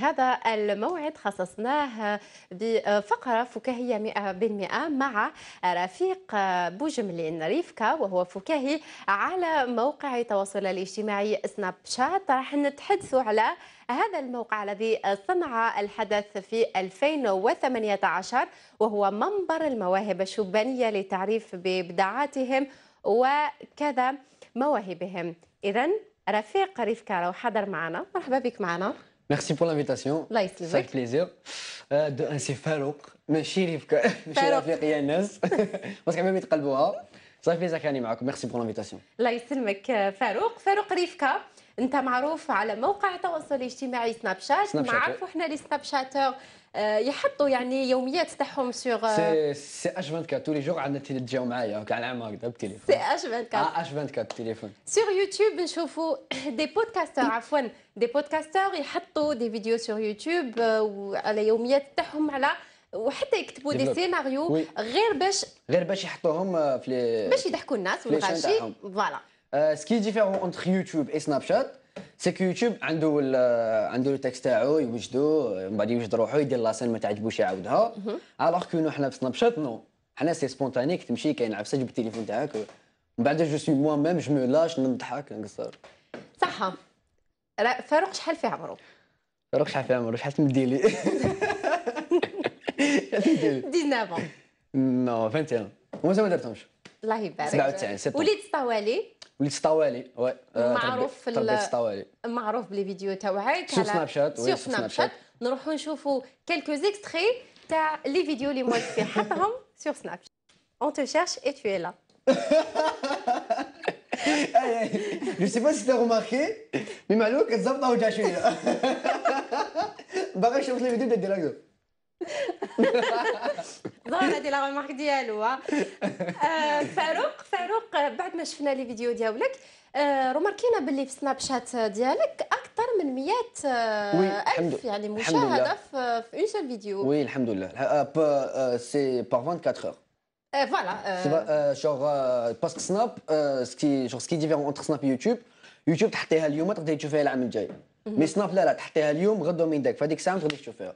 هذا الموعد خصصناه بفقرة فكاهية 100% مع رفيق بوجملين ريفكا وهو فكاهي على موقع التواصل الاجتماعي سناب شات. راح نتحدث على هذا الموقع الذي صنع الحدث في 2018 وهو منبر المواهب الشبانية للتعريف بإبداعاتهم وكذا مواهبهم. إذا رفيق ريفكا لو حضر معنا. مرحبا بك معنا. Merci pour l'invitation. الله يسلمك plaisir. Euh, de un c'est فاروق ماشي ريفكا ماشي فاروق. رفيق يا الناس باسكو حبيبي يتقلبوها صافي بليزير كاني معاكم ميرسي بور l'invitation. الله يسلمك فاروق فاروق ريفكا انت معروف على موقع التواصل الاجتماعي سناب شات. معروف إحنا لي سناب شاتور آه، يحطوا يعني يوميات تاعهم سيغ سي سي اش 24 tous les jours عندنا تجاو معايا كاع العام هكذا بالتليفون. سي اش 24 آه اش 24 التليفون. sur يوتيوب نشوفوا des podcasteurs عفوا des podcasteurs يحطوا des vidéos sur يوتيوب آه، وعلى يوميات تاعهم على وحتى يكتبوا des. scénarios. غير باش غير باش يحطوهم آه، في باش يضحكوا الناس والغاشي. voilà ce qui est différent entre YouTube et Snapchat, que YouTube عنده ال عنده ال texte تاعو يوجدو من بعد يوجد روحو يدير la scène ما تعجبوش يعاودها. alors que حنا في سناب شات non حنا c'est spontané تمشي كاين عفسه تجيب التليفون تاعك من بعد je suis moi-même je lâche نضحك نقصر. صح. فاروق شحال في عمره؟ روح شحال في عمرو شحال تمدي لي؟ شحال تمدي لي 19 non 21 ومازال ما درتهمش الله يبارك. 97 سبتمبر. وليت سطوالي وليت سطوالي oui. آه، معروف في تربيت- ال- تربيت سطوالي معروف ب les vidéos تاعك sur على- سناب شات، oui، sur sur سناب سناب شات. شات. نروحوا نشوفوا quelques extraits تاع les vidéos اللي موالف في حطهم sur سناب شات on te cherche et t'es là je sais pas si t'as remarqué mais معلومه كتزبط وجع شوية باغي نشوف les vidéos دير هكذا ظهر هذه la remarque ديالو ها. آه، فاروق فاروق آه، بعد ما شفنا les vidéos ديالك آه، remarqu ينا باللي في سناب شات ديالك أكثر من 100 آه، oui، الحمد- الف يعني. مشاهدة في une seule vidéo oui الحمد لله. c'est par 24 heures. آه، voilà C'est آه، pas, euh, genre, euh, parce que Snap, euh, ce, qui, genre, ce qui est différent entre Snap et YouTube, يوتيوب تحطيها اليوم تقدري تشوفيها العام الجاي. mais سناب لا لا تحطيها اليوم غدوة من يدك فهذيك الساعة ما تقدريش تشوفيها.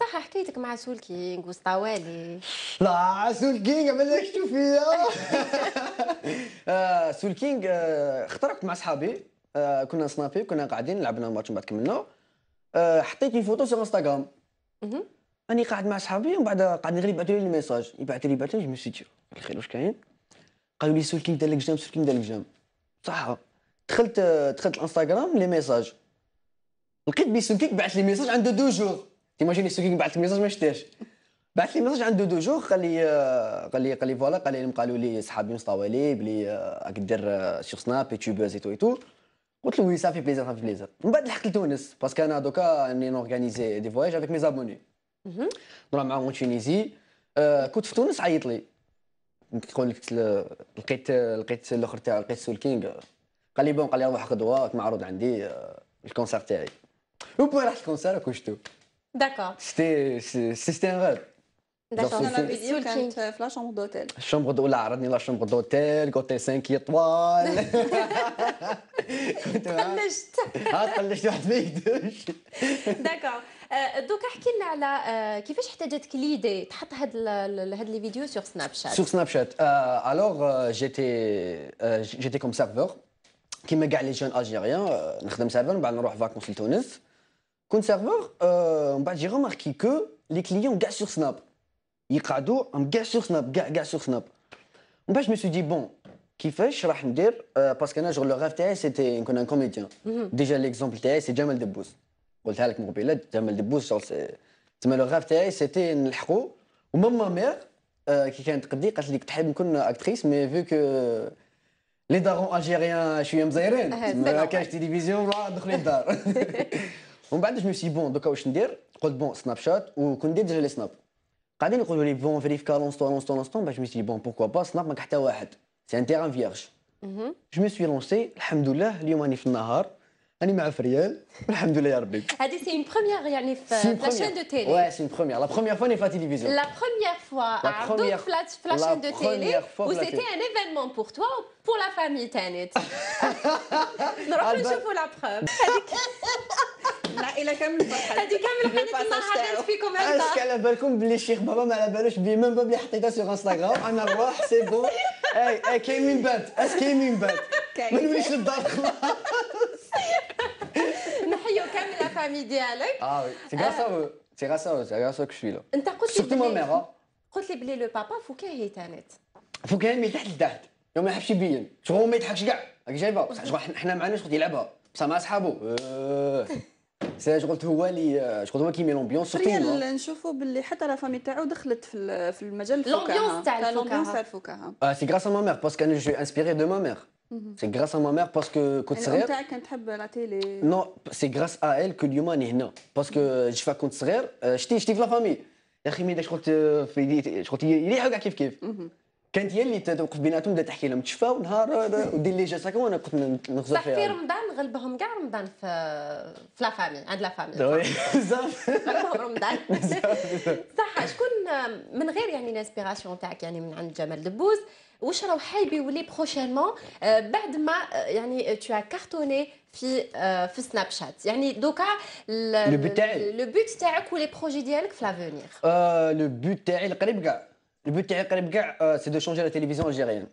صح حكايتك مع سولكينغ وسطوالي لا سول كينغ ما لكش تشوفيها آه، سول كينغ آه، اخترقت مع صحابي. آه، كنا سنابي كنا قاعدين لعبنا ماتش من بعد كملنا حطيت les photos sur انستغرام. راني قاعد مع صحابي ومن بعد قاعدين غير يبعثوا لي ال message. يبعثوا لي يبعثوا لي je me dis خير واش كاين؟ قالوا لي سول كينغ دار لك j'aime سول كينغ دار لك j'aime. صح. دخلت دخلت الانستغرام les messages. لقيت بي سول كينغ بعث لي message عنده deux jours t'imagines سول كينغ بعث لي message ما شتاش بعث لي message عنده deux jours قال لي آه، قال لي قال لي voilà قال لي قالوا لي صحابي من سطاوالي بلي آه، راك دير آه، sur سناب youtubeurs et tout et tout قلت له oui ça fait plaisir ça fait plaisir من بعد لحقت لتونس parce que أنا دوكا راني ن organiser des voyages avec mes abonnés. نروح معاهم تونيزي آه، كنت في تونس عيط لي نقول لك لقيت لقيت الآخر تاع لقيت سول كينغ قال لي bon قال لي روح غدوه معروض عندي آه، ال concert تاعي وبوي رحت الكونسير وشفتو d'accord c'était c'était un rêve d'accord أنا أنا فيديو سولكينغ. كانت في la chambre d'hôtel ال chambre de ولا عرضني la chambre d'hôtel côté 5 étoiles قلشت ها قلشت واحد ما يقدرش d'accord دوكا احكي لنا على كيفاش احتاجتك l'idée تحط هاد هاد les vidéos sur سناب شات Sur Snapchat, euh, alors euh, j'étais euh, j'étais comme serveur. كيما كاع les jeunes algériens نخدم serveur من بعد نروح vacances لتونس. كنت serveur euh, من بعد j'ai remarqué que les clients كاع sur سناب يقعدوا هم كاع sur سناب كاع كاع sur سناب من بعد je me suis dit bon كيفاش راح ندير parce que أنا je jure le rêve تاعي c'était نكون un comédien déjà l'exemple تاعي c'est جمال دبوس قلتها لك من قبيله جمال دبوس je jure c'est تما le rêve تاعي c'était نلحقو و ma mère آه، كي كانت قدي قالت لي كنت حاب نكون actrice mais vu que les darons algériens شوية مزيرين آه، ما سي كاش تلفزيون ولا دخلي الدار ومن بعد je me dis bon دوكا واش ندير؟ قلت bon سناب شات وكنت ندير déjà les snaps قاعدين يقولوا لي bon Rifka lance-toi lance-toi lance-toi باش mais bon pourquoi pas Snap ما كان حتى واحد. c'est un terrain vierge je me suis lancé الحمد لله اليوم راني في النهار. راني مع فريال. والحمد لله يا ربي. هذه c'est une première يعني في في la chaîne. de télé. La première fois, on est fait à la télévision. La première fois La عرضوك في لا في la chaîne de télé و في c'était. un événement pour toi pour la famille تانيت نروحوا البال- نشوفوا la preuve هذيك العائله كامل فرحت هذه كامل حدث النهار. فيكم est-ce que هكذا على بالكم بلي الشيخ بابا ما على بالوش bah même pas بلي حطيتها sur انستغرام أنا نروح c'est bon et et كاين من بعد اس كاين من بعد. ما نوليش للدار. خلاص نحيو كامل la famille ديالك. آه. oui c'est grâce à c'est grâce à c'est grâce à eux que je suis là أنت قلت لي surtout ma mère قلت لي بلي le بابا فكاهي تانت. فوق كان من تحت لتحت يوم ما يحبش يبين. شغل هو ما يضحكش كاع. راك جايبه بصح شغل حنا معنا شغل يلعبها. بصح مع صحابو آه. c'est شغل هو اللي شغل هو qui met l'ambiance surtout نشوفوا باللي حتى la famille تاعو دخلت في ال- في المجال الفكاهه L'ambiance تاع الفكاهه grâce à ma mère parce que je suis inspiré de ma mère. C'est grâce à ma mère parce que كنت صغير تاعك كانت تحب la télé Non, c'est grâce à elle que اليوم راني هنا parce que شفا كنت صغير شتي شتي في la famille يا أخي mais داك شغل في شغل يريحوا كاع كيف كيف كانت هي اللي توقف بيناتهم بدات تحكي لهم تشفاو نهار ودير لي هكا وأنا كنت نغزر صح في رمضان غلبهم كاع رمضان في في la famille عند la famille بزاف. غلبهم رمضان. صح شكون من غير يعني ال inspiration تاعك يعني من عند جمال دبوز واش راهو حايب يولي prochainement بعد ما آه، يعني t'as cartonné في آه، في سناب شات يعني دوكا Le but تاعي. le but تاعك و les projets ديالك في l'avenir le but تاعي القريب كاع. le but تاعي القريب كاع c'est de changer la télévision algérienne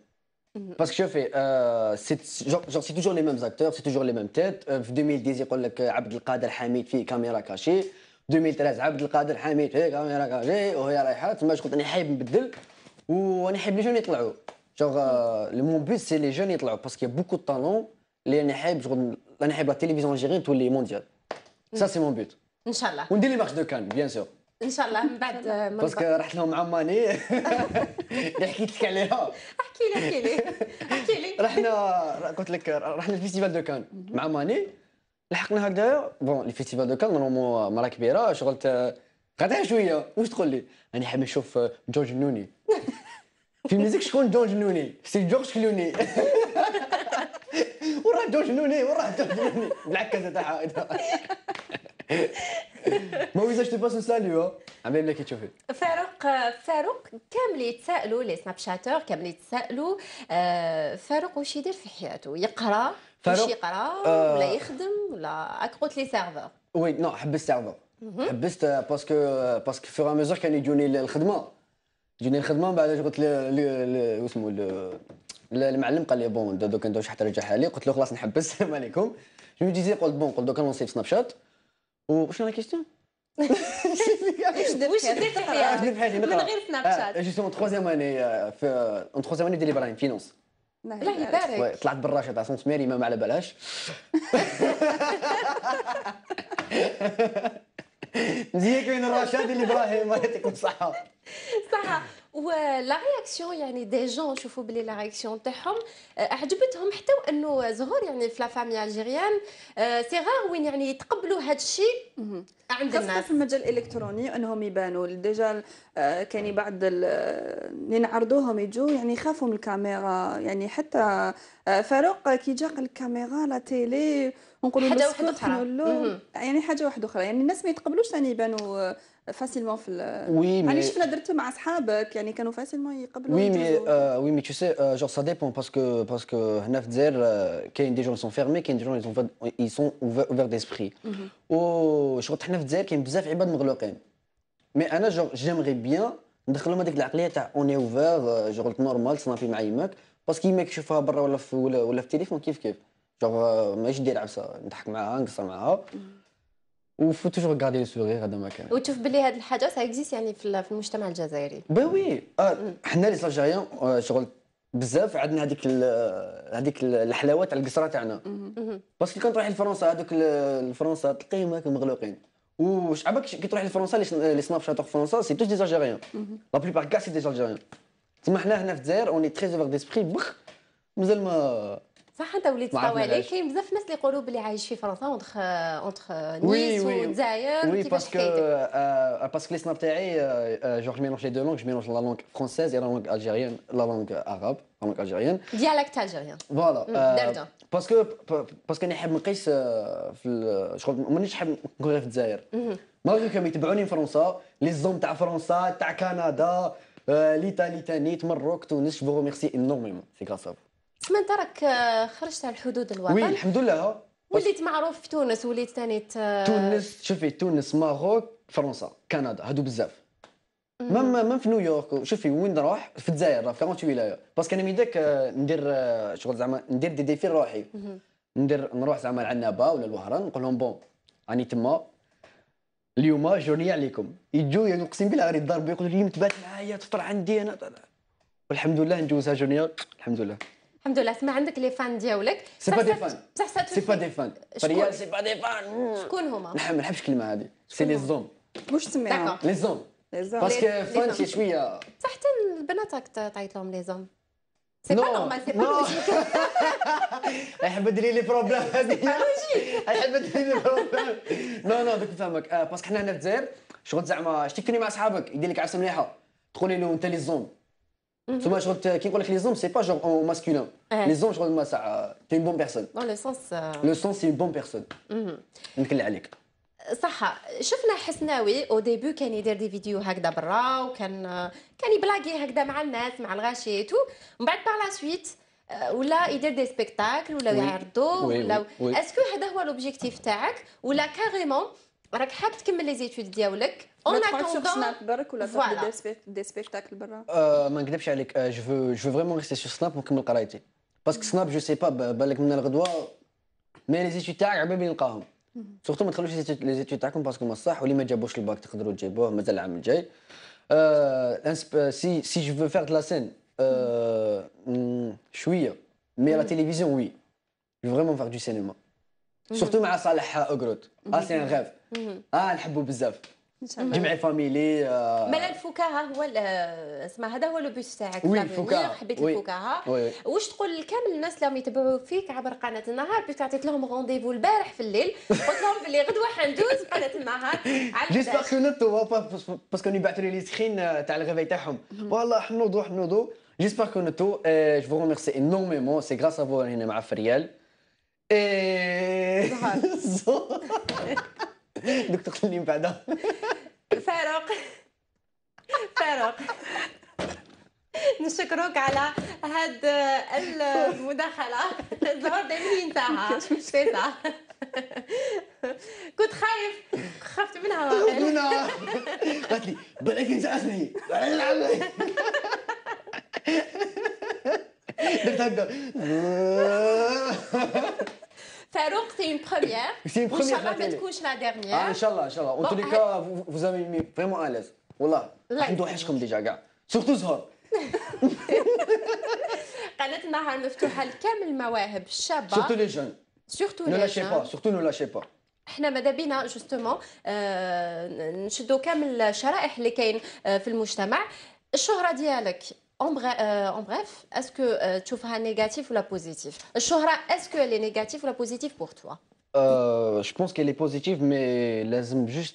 Parce que je fais, euh, c'est genre, genre, c'est toujours les mêmes acteurs, c'est toujours les mêmes têtes. Euh, في 2010 يقول لك عبد القادر حميد في caméra cachée 2013 عبد القادر حميد في caméra cachée وهي رايحه تما شغل أنا حايب نبدل وأنا حايب les jeunes يطلعوا genre le mon but c'est les jeunes يطلعوا parce que beaucoup talents اللي أنا حايب شغل أنا حايب la télévision algérienne تولي mondiale ça c'est mon but ان شاء الله وندير les marches de Cannes bien sûr إن شاء الله من بعد parce que رحت لهم مع ماني اللي حكيت لك عليها. احكي لي احكي لي. احكي لي. رحنا قلت لك رحنا ال festival de Cannes مع ماني لحقنا هكذايا. bon ال festival de Cannes normalement مرا كبيرة. شغل قعدتها شوية. واش تقول لي؟ أنا حاب نشوف جورج نوني. في ال musique شكون جورج نوني؟ c'est جورج كلوني. وراه جورج نوني وراه جورج نوني. بالعكازه تاعها ما ويزاش تباس نساليو عمال لك تشوفي فاروق فاروق كامل يتسائلوا les snapchatteurs كامل يتسائلوا آه، فاروق واش يدير في حياته؟ يقرا؟ واش يقرا؟ آه، ولا يخدم؟ ولا راك قلت لي serveur oui non حبست serveur حبست parce que parce que fur et mesure كان يجوني الخدمه يجوني الخدمه بعد قلت له ل- المعلم قال لي bon دوك انت واش حترجعها لي قلت له خلاص نحبس السلام عليكم. جو ديزي قلت بون قلت دوك في سناب شات واش لا كيستيون واش دير في حياتك في حياتي من نقرا غير سناب شات جو سي اون تخوازيام اني في اون تخوازيام اني ديال إبراهيم فينونس الله يبارك وي، طلعت بالراشد تاع سونت ميري ما ما على بالهاش مزيان كاين الرشاد اللي إبراهيم الله يعطيكم الصحه صح ولا رياكسيون يعني دي جون نشوفوا بلي لا رياكسيون تاعهم. آه، عجبتهم حتى وأنه ظهور يعني في la famille algérienne آه، c'est rare وين يعني يتقبلوا هذا الشيء عند خاصة الناس. في المجال الإلكتروني أنهم يبانوا. déjà آه، كاين بعض ال- اللي نعرضوهم يجوا يعني يخافوا من الكاميرا. يعني حتى فاروق كي جا قال الكاميرا la télé ونقولوا. نقول له مهم. يعني حاجة واحدة أخرى. يعني الناس ما يتقبلوش ثاني يبانوا facilement في ال- oui يعني أصحابك يعني mais يجوزوا. euh, oui mais tu sais euh, genre ça dépend parce que parce que هنا في الجزائر euh, كاين des gens sont fermés كاين des gens ils sont ils sont ouverts ouverts d'esprit. وشغل حنا في الجزائر كاين بزاف عباد مغلوقين mais أنا genre j'aimerais bien ندخلهم هذيك العقليه تاع on est ouvert genre normal تصنافي مع يماك parce que يماك يشوفها برا ولا في ولا, ولا في التليفون كيف كيف جور ماشي دير عبسه نضحك معاها نقصر معاها و faut toujours garder le هذا ما كان وتشوف بلي هذه الحاجة ça existe يعني في المجتمع الجزائري bah oui آه، حنا les Algériens آه، شغل بزاف عندنا هذيك هذيك ال- الحلاوه تاع القصره تاعنا parce que كي تروح لفرنسا هذوك لفرنسا تلقيهم هكا مغلوقين وش عباك كي تروح لفرنسا لي لي سناب شات في فرنسا c'est tous des Algériens la plupart كاع c'est des Algériens تما حنا هنا في الجزائر on est très ouvert d'esprit بخ مازال ما صح؟ أنت وليت عرفناهاش. كاين بزاف ناس اللي يقولوا بلي عايش في فرنسا entre entre نيس والجزائر oui parce que parce que les snaps تاعي genre mélange les deux langues je mélange la langue française et la langue algérienne la langue arabe la langue algérienne. dialecte algérien voilà. parce que parce que أنا حاب نقيس آه، في شغل مانيش حاب نكون غير في الجزائر. malgré كانوا يتبعوني في فرنسا. les hommes تاع فرنسا تاع كندا آه، l'Italie تاني مروك تونس je remercie énormément c'est grâce تسمى أنت راك آه، خرجت على الحدود الوطن؟ oui الحمد لله. وليت معروف في تونس وليت ثاني تونس شوفي تونس ماروك فرنسا كندا هادو بزاف. même même في نيويورك شوفي وين نروح؟ في الجزائر في 48 ولاية. parce que أنا ميداك آه، ندير آه، شغل زعما ندير des défis روحي ندير نروح زعما العنابة ولا الوهران نقول لهم bon راني تما اليوم جوني عليكم يجوا يعني اقسم بالله غير يضربوا يقولوا لي تبات معايا تفطر عندي أنا والحمد لله نجوزها جونيا الحمد لله. الحمد لله سمع عندك les fans ديالك. c'est pas des fans بصح c'est pas دي فان شكون؟ فريال c'est pas des fans شكون هما؟ نحب ما نحبش الكلمة هذه. c'est les hommes واش تسميها. les hommes. parce que fan. c'est شوية صح حتى البنات راك تعيط لهم les hommes c'est pas non, normal c'est pas. logique يحب ديري les problèmes هذه يحب ديري les problèmes non non دوك نفهمك آه، parce que حنا هنا في الجزائر شغل زعما شتي تكوني مع صحابك يدير لك عرسه مليحة. تقولي له أنت les hommes ثم شغل ت- كي نقول لك les hommes c'est pas genre un masculin آه. les hommes شغل ما ساعه t'es une bonne personne dans le sens le sens c'est une bonne personne نكل عليك صح شفنا حسناوي au début كان يدير des vidéos هكذا برا وكان كان يبلاغي هكذا مع الناس مع الغاشي تو من بعد par la suite ولا يدير des spectacles ولا oui. يعرضوا oui, ولا oui, oui. est-ce que هذا هو l'objectif تاعك؟ ولا carrément راك حاب تكمل les études ديالك ما اون تقعدش في attendant سناب برك ولا voilà. تاخذ des spec- des spectacles برا. آه، ما نكذبش عليك. je veux je vraiment rester sur سناب ونكمل قرايتي. parce que سناب je sais pas بالك من الغدوة mais les études تاعك عبالي نلقاهم. surtout ما تخلوش les études تاعكم parce que ما صح واللي ما جابوش الباك تقدروا تجيبوه مازال العام الجاي. آه، انسب- si si je veux faire de la scène آه، مم، شوية mais la télévision oui جو فريمون فير دو سينما سورتو مع صالح اوغروت آه سي ان غاف آه نحبو بزاف. جمعي فاميلي آه، مالا الفكاهه هو اسمها هذا هو لو بوس تاعك وي، الفكاهة. حبيت وي. الفكاهه وي. واش تقول لكامل الناس اللي راهم يتبعوا فيك عبر قناة النهار؟ بيك عطيت لهم رونديفو البارح في الليل. قلت لهم بلي غدوه حندوز قناة النهار. على جيسبر 11. كو نوتو باسكو يبعثوا لي لي سكرين تاع الغيفاي تاعهم والله حنوضوا حنوضوا j'espère que نوتو je vous remercie énormément c'est grâce à vous هنا مع فريال زهر. دوك تقتلني من بعدها فاروق فاروق نشكرك على هاد المداخلة. الظهر دائما ينتهى. c'est صح كنت خايف. خفت منها. دونا قالت لي بالك نزعجني درت هكا فاروق سي اون بروميير C'est une شاء première الله ما. تكونش لا آه ان شاء الله ان شاء الله en Bon, tous les allez. cas vous- vous avez mis vraiment à l'aise والله يسلمك. ندوحشكم ديجا كاع سورتو زهر قناة النهار مفتوحة لكامل المواهب الشابة سورتو لي جون سورتو لي جون. pas, surtout ne lâchez pas. إحنا ماذا بينا justement نشدوا كامل الشرائح اللي كاين آه، في المجتمع الشهره ديالك en bref est-ce que تشوفها négative ولا positive الشهره est-ce que elle est négative ولا positive pour toi Euh, je pense qu'elle est positive, mais لازم juste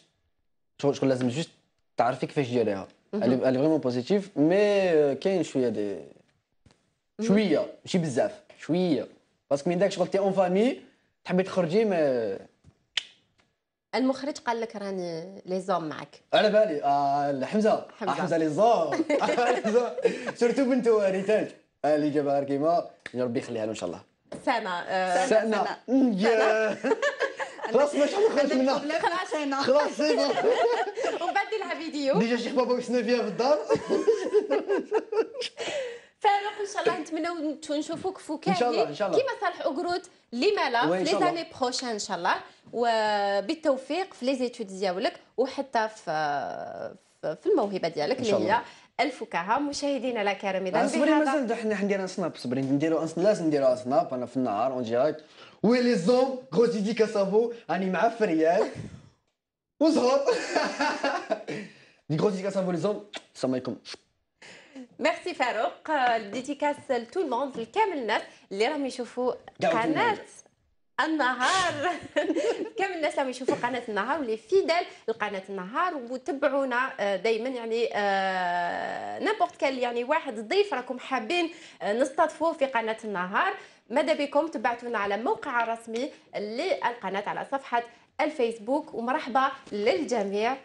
شغل شغل لازم juste تعرفي كيفاش ديريها. Elle est, elle est vraiment positive, mais euh, كاين شوية دي شوية ماشي بزاف شوية باسكو من داك شغل تي اون فامي تحبي تخرجي ما المخرج قال لك راني لي زوم معك. على بالي. آه حمزة. حمزة. آه حمزة. لي زار حمزة. سورتو بنتو ريتاج. آه، اللي جابها كيما ربي يخليها له إن شاء الله. سنة. آه، سأنا يا. خلاص مش حنخرج منها خلاص أنا خلاص ومن بعد لها فيديو. ديجا شيخ بابا وسنا فيها في الدار؟ ان نتمنوا نشوفوك فكاهي إن شاء الله، إن شاء الله. كيما صالح أوغروت لما لا في لي. زاني بروشان ان شاء الله وبالتوفيق في les études ديالك وحتى في في الموهبة ديالك اللي هي. الفكاهه مشاهدينا الكرام إذا صبري مازال إحنا حندير سناب صبري نديرو لازم نديرو سناب أنا في النهار en direct oui les hommes grosse dédicace à vous راني مع فريال وزهر des grosses dédicaces à vous les hommes السلام عليكم ميرسي فاروق dédicace ل tout le monde لكامل الناس اللي راهم يشوفوا قناه. النهار كامل الناس راهم يشوفوا قناه النهار واللي fidèles لقناه النهار وتبعونا دائما يعني n'importe quand يعني واحد ضيف راكم حابين نستضفوه في قناه النهار ماذا بكم تبعتونا على الموقع الرسمي للقناه على صفحه الفيسبوك ومرحبا للجميع